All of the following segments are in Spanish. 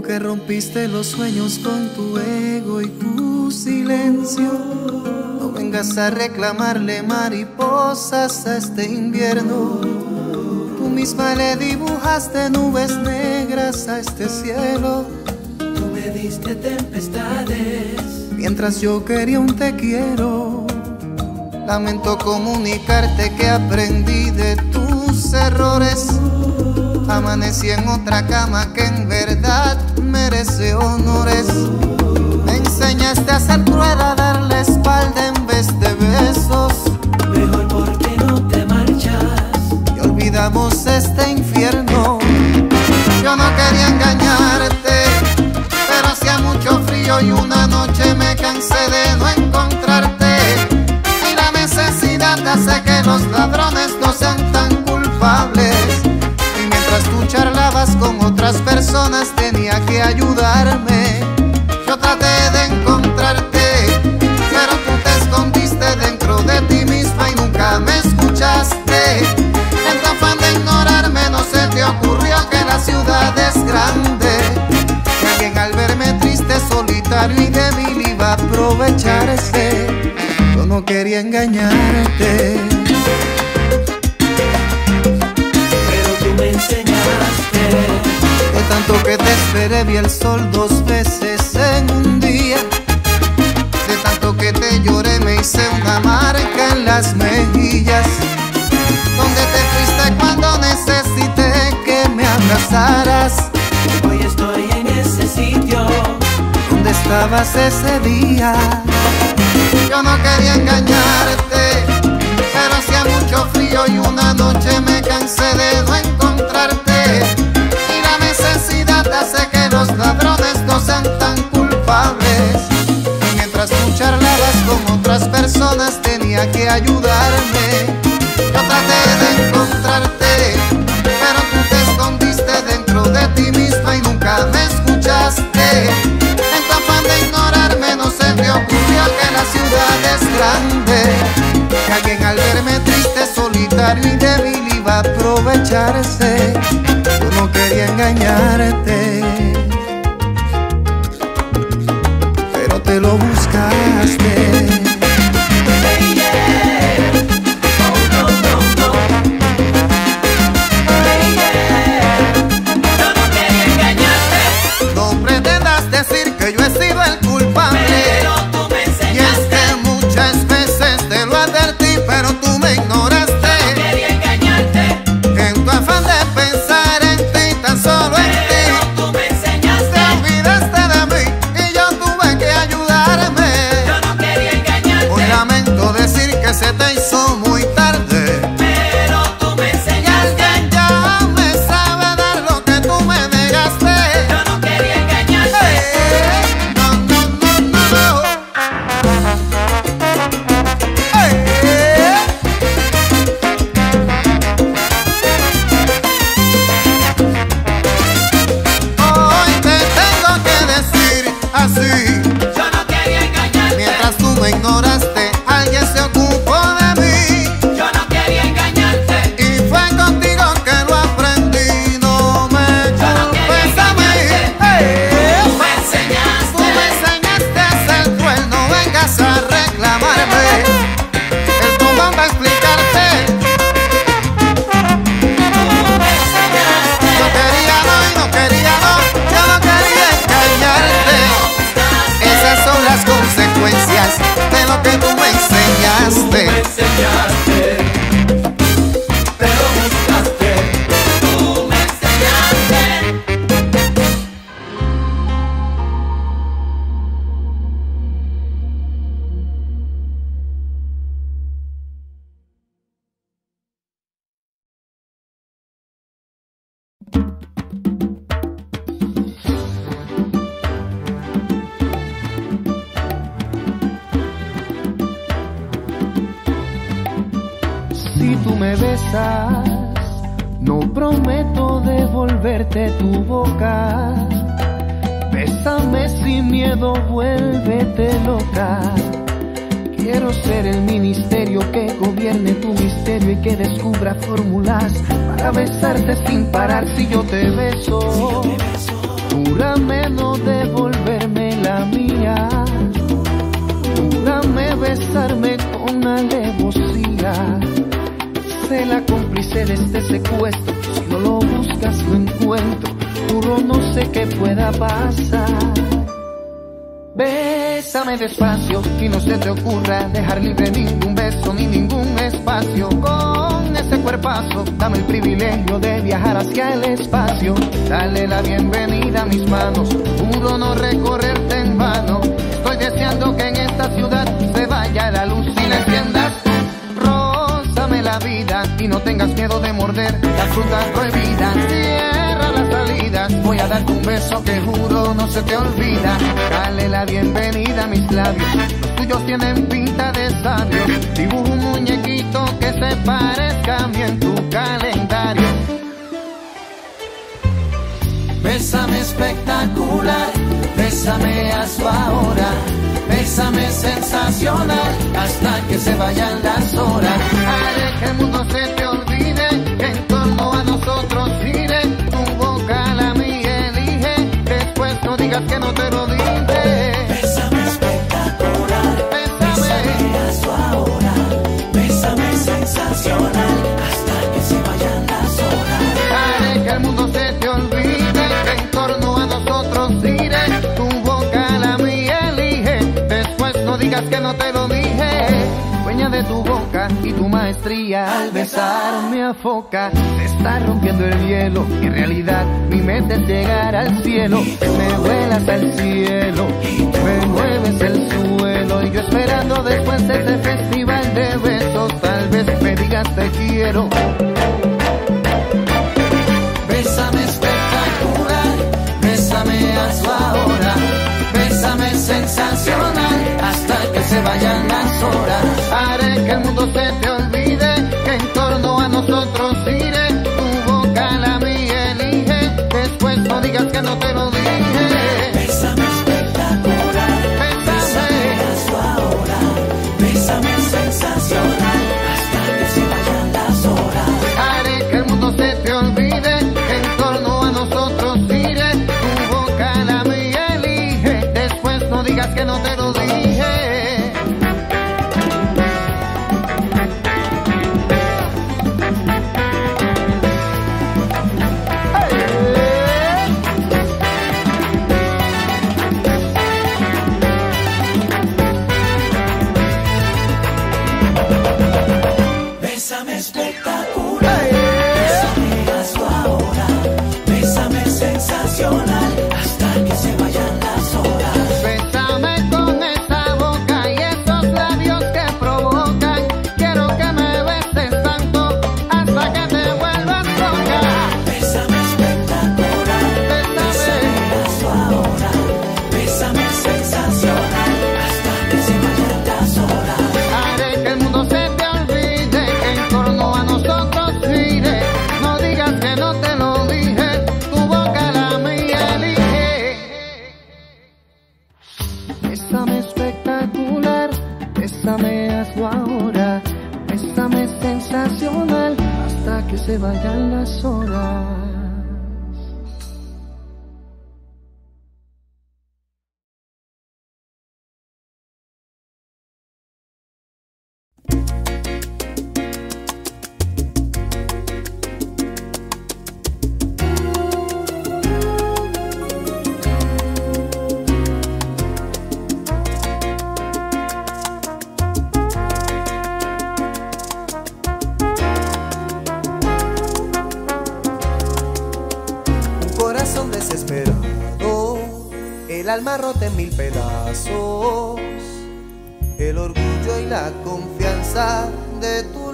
Tú que rompiste los sueños con tu ego y tu silencio. No vengas a reclamarle mariposas a este invierno. Tú misma le dibujaste nubes negras a este cielo. Tú me diste tempestades. Mientras yo quería un te quiero. Lamento comunicarte que aprendí de tus errores. Amanecí en otra cama que en verdad merece honores. Me enseñaste a ser cruel, a darle espalda en vez de besos. Mejor porque no te marchas. Y olvidamos este infierno. Yo no quería engañarte, pero hacía mucho frío y una noche me cansé de no encontrarte. Y la necesidad hace que los ladrones no sean tan culpables. Charlabas con otras personas tenía que ayudarme. Yo traté de encontrarte, pero tú te escondiste dentro de ti misma y nunca me escuchaste. En tu afán de ignorarme no se te ocurrió que la ciudad es grande. Que alguien al verme triste, solitario y débil iba a aprovecharse. Yo no quería engañarte. Vi el sol dos veces en un día. De tanto que te lloré me hice una marca en las mejillas. Donde te fuiste cuando necesité que me abrazaras. Hoy estoy en ese sitio. ¿Dónde estabas ese día? Yo no quería engañarte, pero hacía mucho frío y una noche me cansé de no encontrarte. Necesidad hace que los ladrones no sean tan culpables. Y mientras tú charlabas con otras personas tenía que ayudarme. Yo traté de encontrarte, pero tú te escondiste dentro de ti misma y nunca me escuchaste. En tu afán de ignorarme no se te ocurrió que la ciudad es grande. Que alguien al verme triste, solitario y débil iba a aprovecharse. Quería engañarte, pero te lo buscaste. Bésame despacio y no se te ocurra dejar libre ningún beso ni ningún espacio. Con ese cuerpazo, dame el privilegio de viajar hacia el espacio. Dale la bienvenida a mis manos, juro no recorrerte en vano. Estoy deseando que en esta ciudad se vaya la luz y la enciendas. Rózame la vida y no tengas miedo de morder la fruta prohibida. Voy a darte un beso que juro no se te olvida. Dale la bienvenida a mis labios, los tuyos tienen pinta de sabios. Dibujo un muñequito que se parezca a mí en tu calendario. Bésame espectacular, bésame hazlo ahora, bésame sensacional, hasta que se vayan las horas. Haré que el mundo se te olvide, que en torno a nosotros digas que no te lo dije. Bésame espectacular, bésame hazlo ahora, bésame sensacional, hasta que se vayan las horas. Haré que el mundo se te olvide, que en torno a nosotros gire, tu boca la mía elige, después no digas que no te lo dije. De tu boca y tu maestría al besarme a foca, se está rompiendo el hielo. En realidad mi mente es llegar al cielo, me vuelas al cielo, me mueves el suelo y yo esperando después de ese festival de besos, tal vez me digas te quiero. Bésame espectacular, bésame hazlo ahora, bésame sensacional, hasta que se vayan las horas. Que el mundo se te olvide, que en torno a nosotros gire, tu boca la mía elige, después no digas que no te lo dije.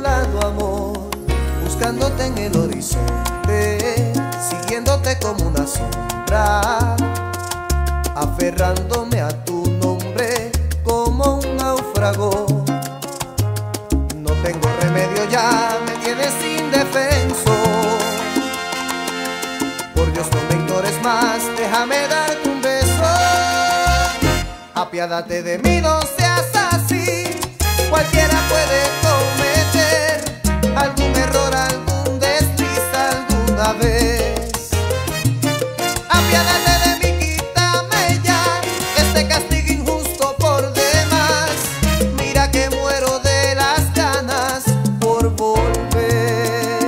Amor, buscándote en el horizonte, siguiéndote como una sombra, aferrándome a tu nombre como un náufrago. No tengo remedio ya, me tienes indefenso. Por Dios no me ignores más, déjame darte un beso. Apiádate de mí, no seas así. Cualquiera puede cometer Campiadate de mi quítame ya, este castigo injusto por demás, mira que muero de las ganas por volver.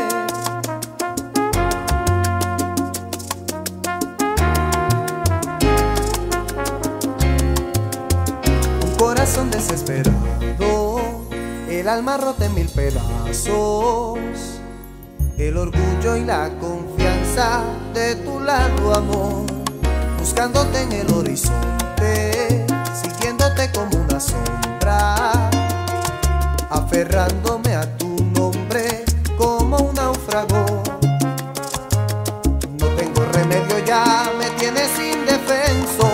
Un corazón desesperado, el alma rote mil pedazos, el orgullo y la confianza de tu volando amor, buscándote en el horizonte, sintiéndote como una sombra, aferrándome a tu nombre como un náufrago. No tengo remedio ya, me tienes indefenso.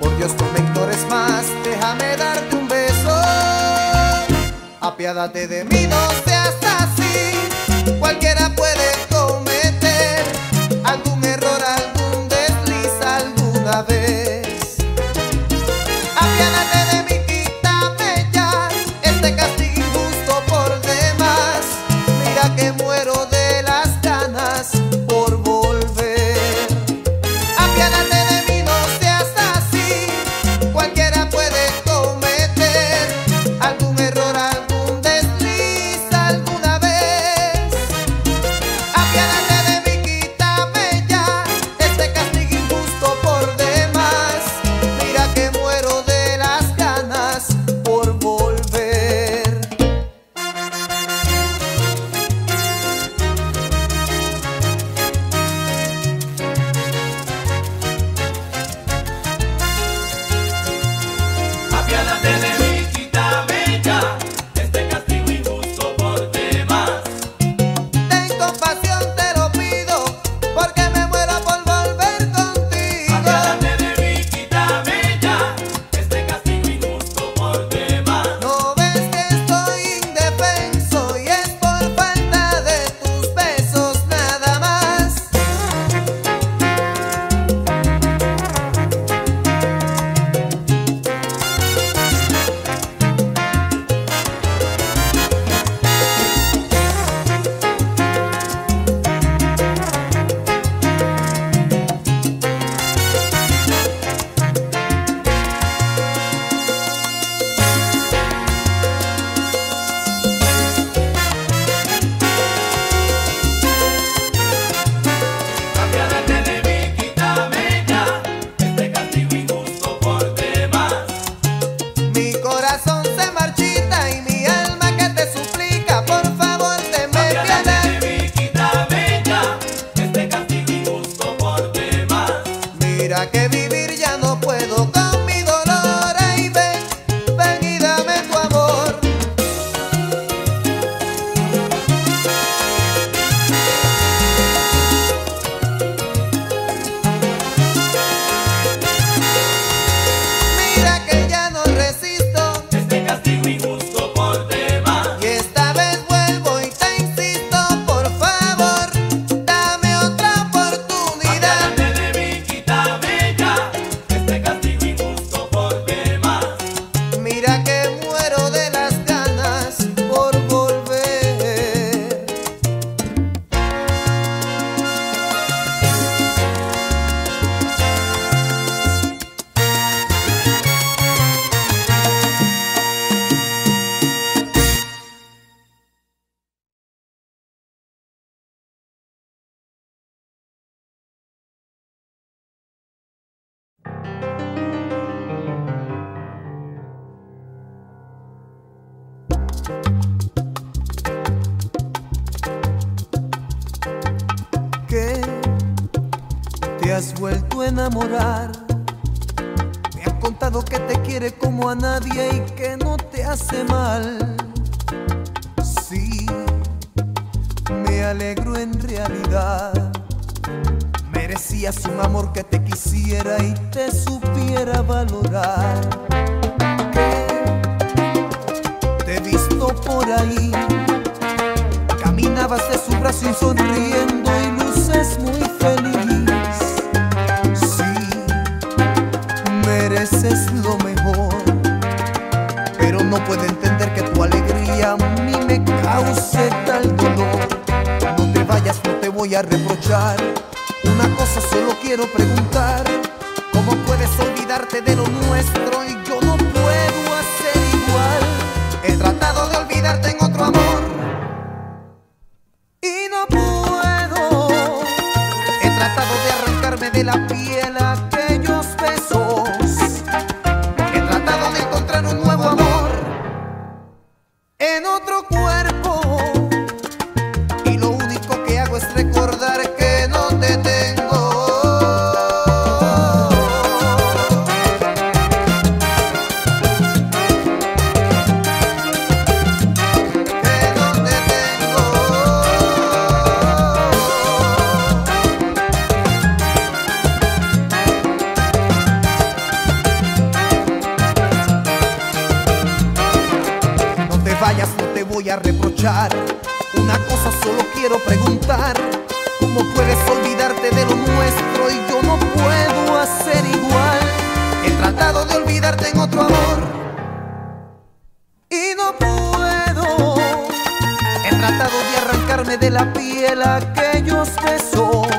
Por Dios, no me más, déjame darte un beso. Apiádate de mí, no seas así, cualquiera puede. puede entender que tu alegría a mí me cause tal dolor. No te vayas, no te voy a reprochar. Una cosa solo quiero preguntar. ¿Cómo puedes olvidarte de lo nuestro y yo no puedo hacer igual? He tratado de olvidarte en aquellos que son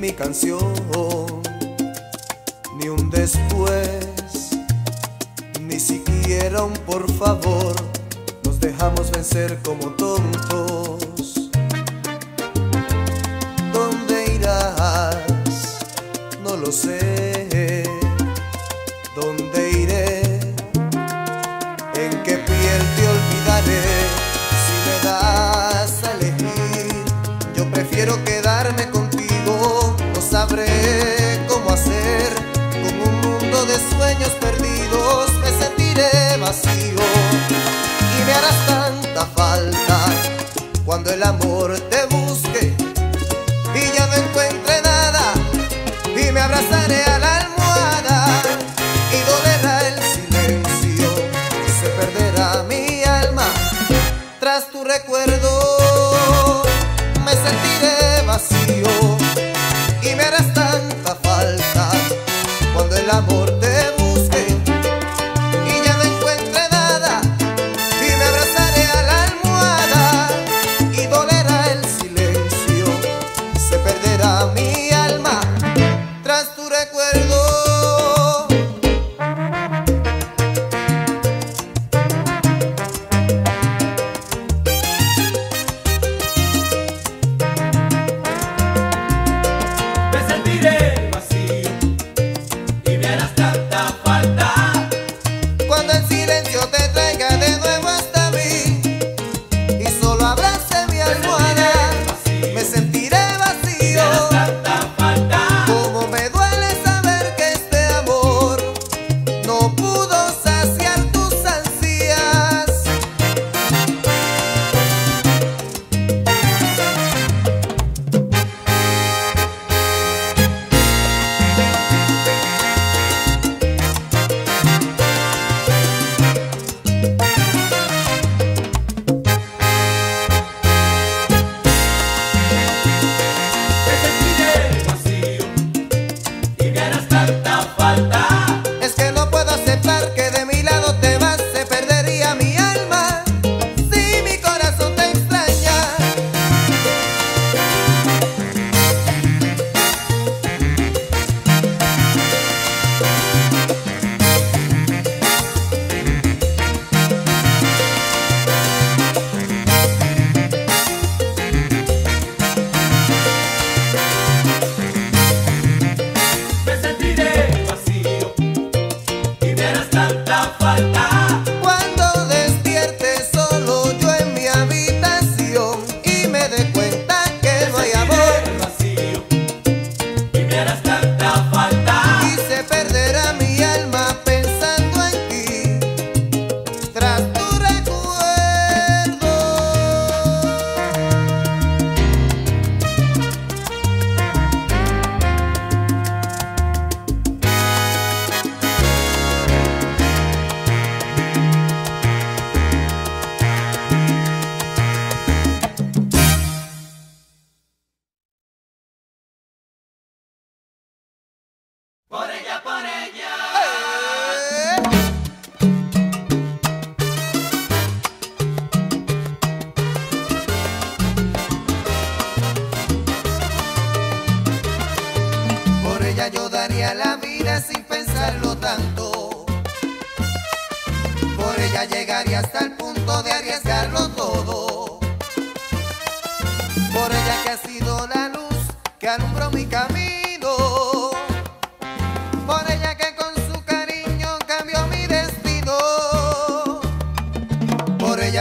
mi canción, ni un después, ni siquiera un por favor, nos dejamos vencer como tontos.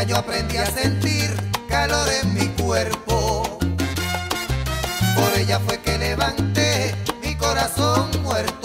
yo aprendí a sentir calor en mi cuerpo. Por ella fue que levanté mi corazón muerto.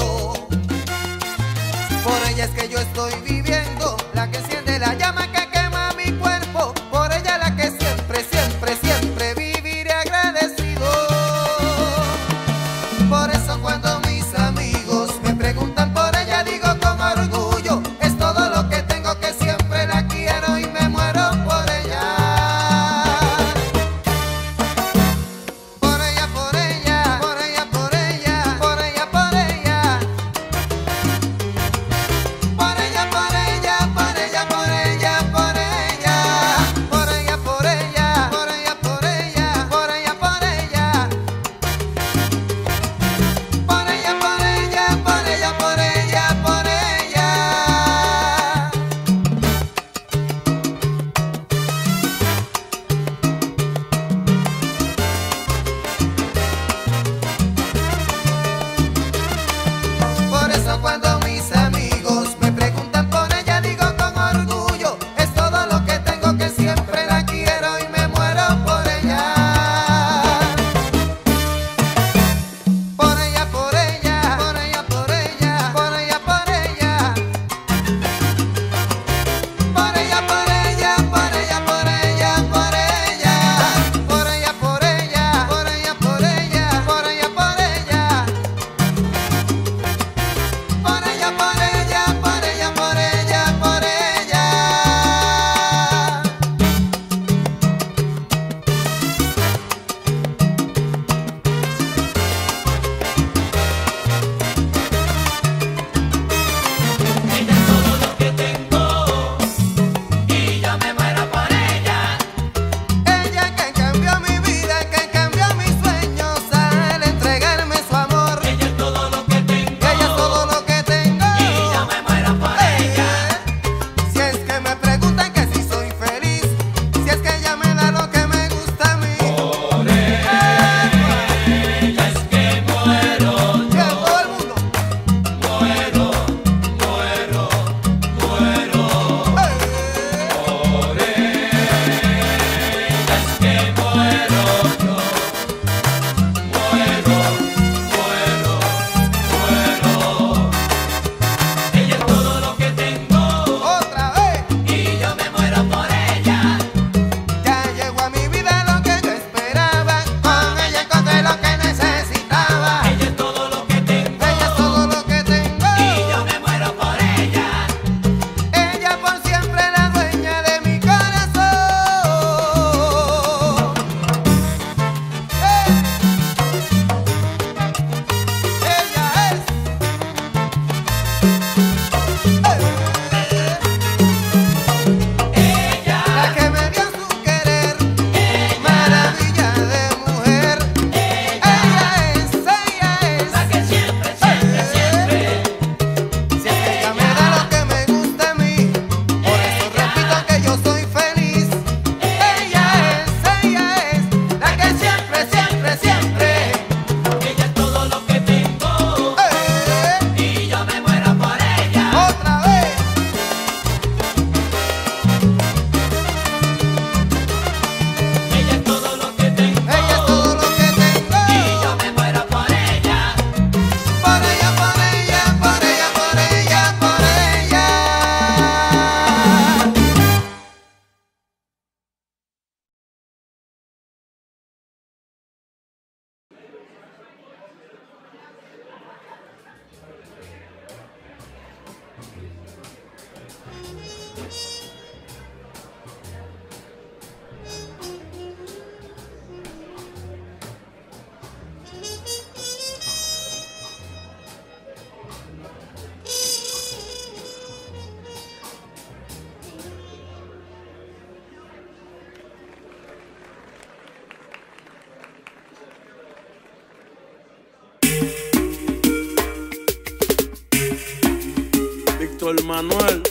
Manuel.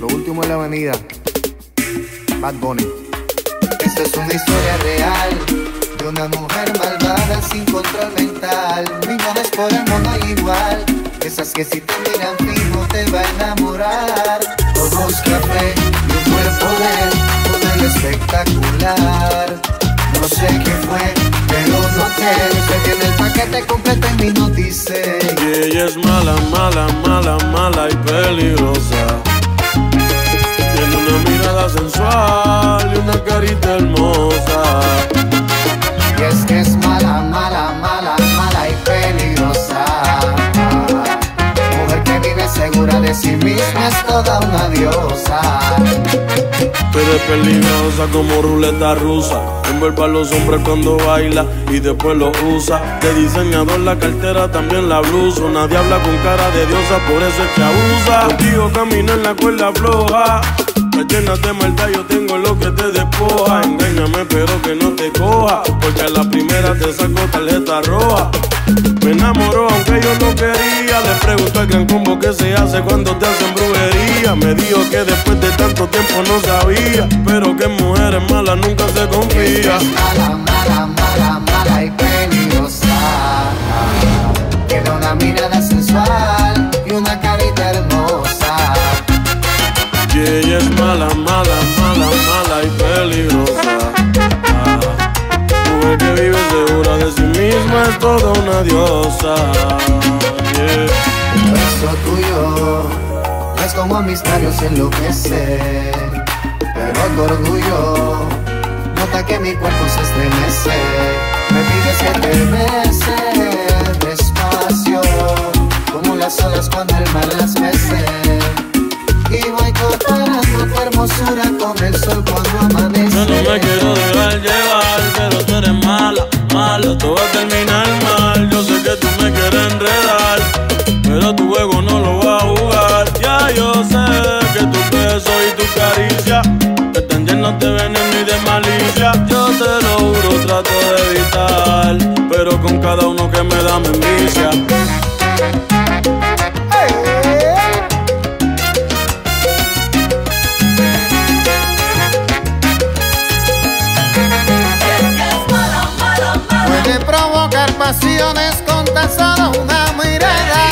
Lo último en la avenida. Bad Bunny. Esta es una historia real de una mujer malvada sin control mental. Millones por el mundo igual. Esas que si te miran fijo te va a enamorar. Ojos café y un cuerpo de poder espectacular. No sé qué fue, pero noté que tiene el paquete completo en mi noticia. Y ella es mala, mala, mala, mala y peligrosa. Tiene una mirada sensual y una carita hermosa. Y es que es es toda una diosa. Pero es peligrosa como ruleta rusa. Envuelve a los hombres cuando baila y después lo usa. De diseñador la cartera, también la blusa. Nadie habla con cara de diosa, por eso es que abusa. Contigo camina en la cuerda floja. Me llenas de maldad, yo tengo lo que te despoja. Engáñame, pero que no te coja. Porque a la primera te saco tarjeta roja. Me enamoró aunque yo no quería. Le pregunto al gran combo que se hace cuando te hacen brujería. Me dijo que después de tanto tiempo no sabía. Pero que mujeres malas nunca se confía. es mala, mala, mala, mala y peligrosa. Tiene una mirada sensual y una carita. Ella es mala, mala, mala, mala y peligrosa. Ah, mujer que vive segura de sí misma es toda una diosa. Yeah. El beso tuyo es como a mis labios enloquece. Pero tu orgullo nota que mi cuerpo se estremece. Me pides que te bese despacio, como las olas cuando el mar las mece. Y voy comparando tu hermosura con el sol cuando amanece. Yo no me quiero dejar llevar, pero tú eres mala, mala, todo va a terminar mal. Yo sé que tú me quieres enredar, pero tu juego no lo va a jugar. Ya yo sé que tu beso y tu caricia están llenos de veneno y de malicia. Yo te lo juro, trato de evitar, pero con cada uno que me da me envicia. Con tan solo una mirada.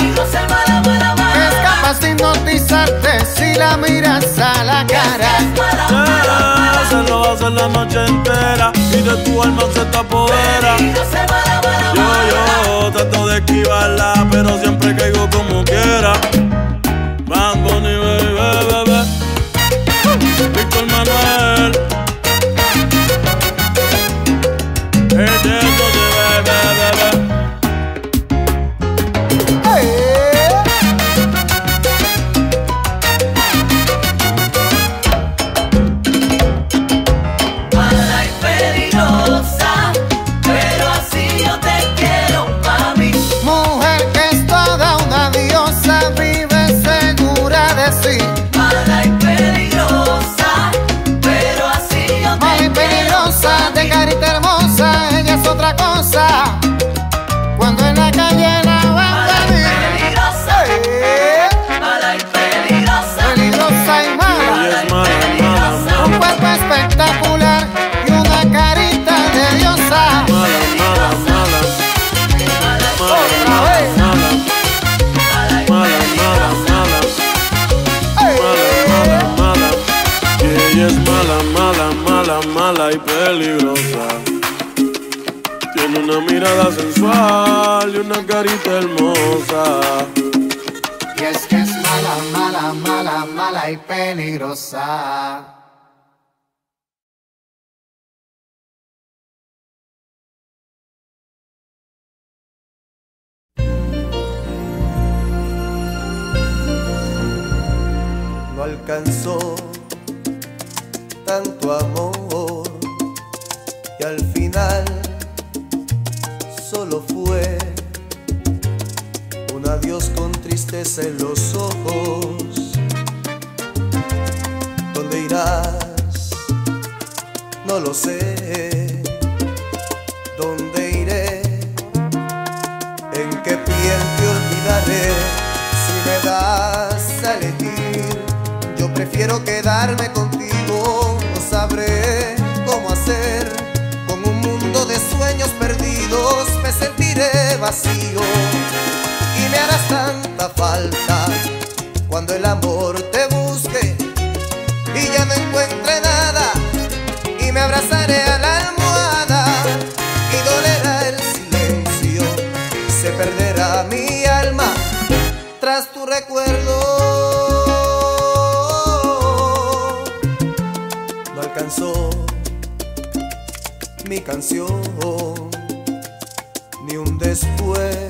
Es capaz de hipnotizarte si la miras a la cara. Yeah, se lo hacer la noche entera y de tu alma se te apodera. Yo, yo trato de esquivarla, pero siempre caigo como quiera. Cuando en la calle la van Mala a y ver. peligrosa, Eh, mala y peligrosa. Peligrosa y Ella mala. es mala, mala, Un mala. cuerpo espectacular y una carita de diosa. Mala, mala, mala. Mala, mala, mala, mala, mala. mala, mala, mala. Y mala, mala, mala, mala y peligrosa. Mirada sensual y una carita hermosa. Y es que es mala, mala, mala, mala y peligrosa. no alcanzó tanto amor con tristeza en los ojos. ¿Dónde irás? No lo sé. ¿Dónde iré? ¿En qué piel te olvidaré? Si me das a elegir, yo prefiero quedarme contigo. No sabré cómo hacer con un mundo de sueños perdidos. Me sentiré vacío tanta falta cuando el amor te busque y ya no encuentre nada y me abrazaré a la almohada y dolerá el silencio, se perderá mi alma tras tu recuerdo. No alcanzó mi canción ni un después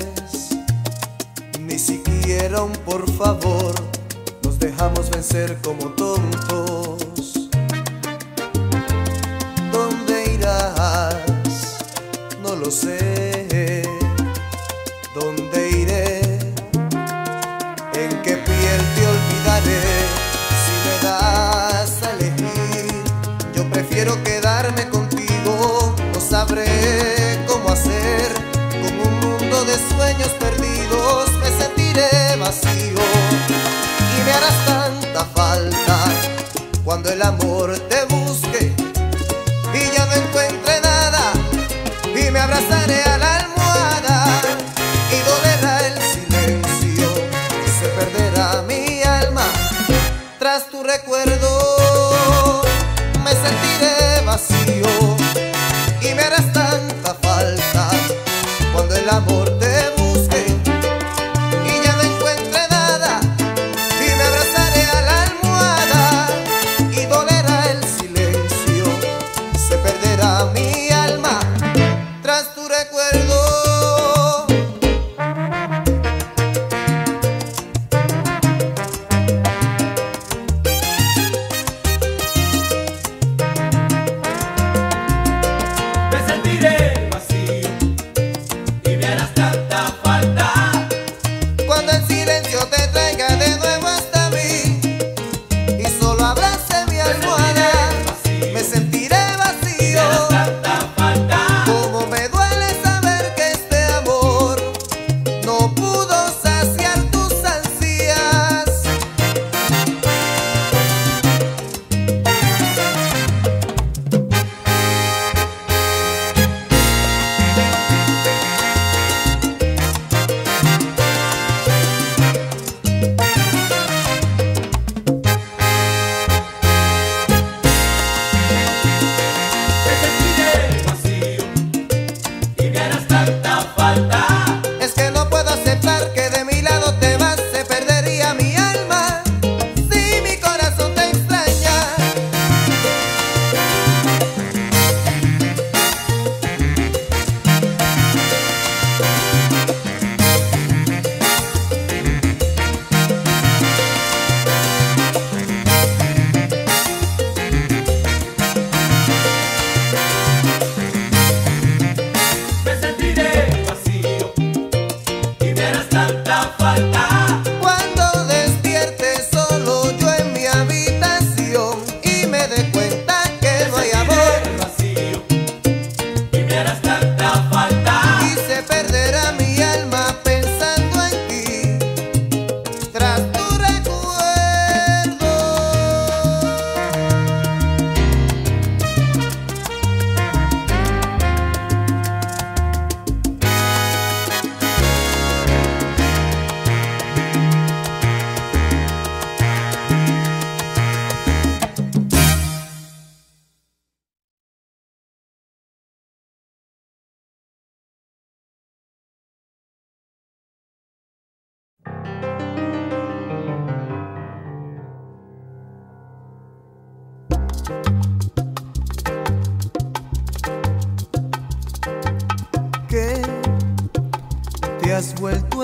por favor, nos dejamos vencer como tontos.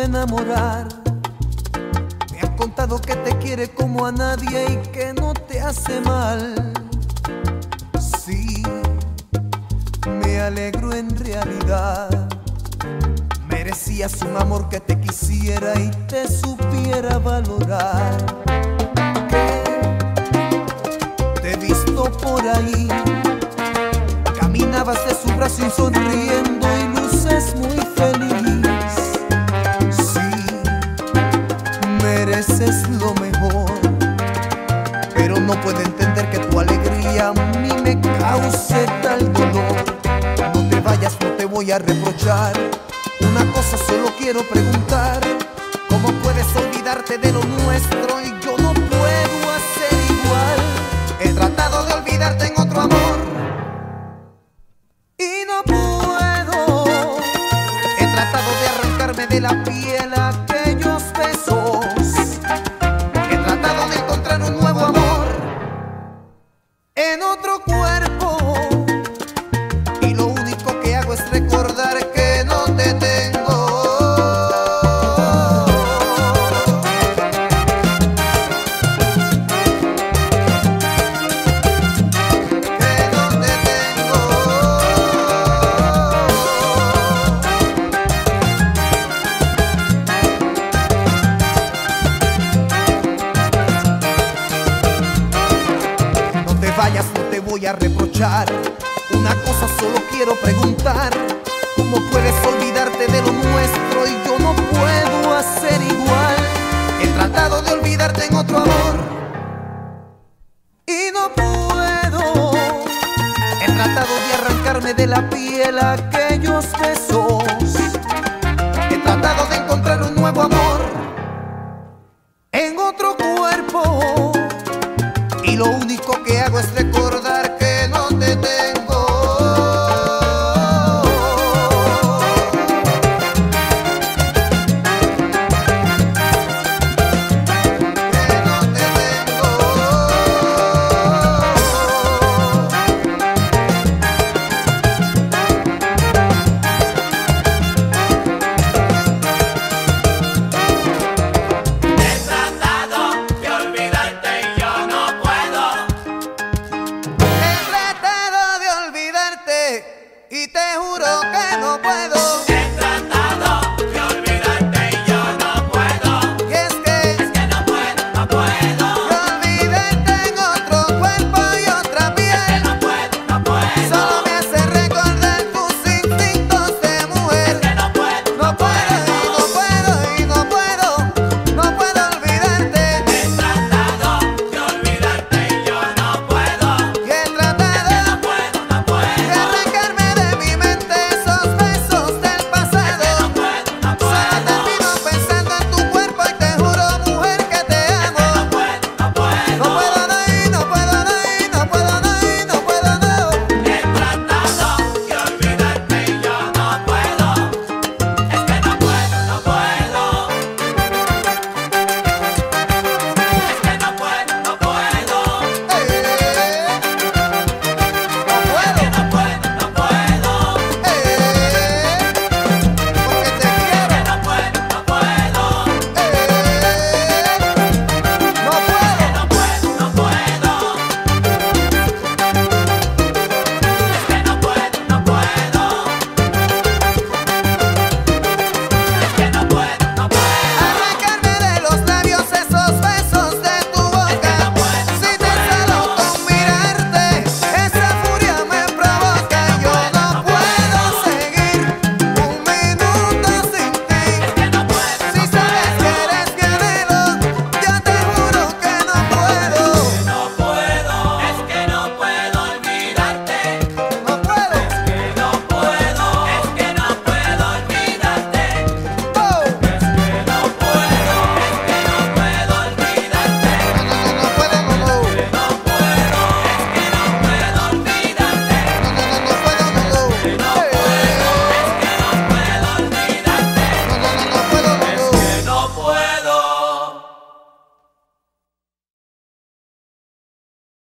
enamorar. Me ha contado que te quiere como a nadie y que no te hace mal. Sí, me alegro en realidad. Merecías un amor que te quisiera y te supiera valorar. Te he visto por ahí, caminabas de su brazo y sonriendo. Puede entender que tu alegría a mí me cause tal dolor. No te vayas, no te voy a reprochar. Una cosa solo quiero preguntar, ¿cómo puedes olvidarte de lo nuestro?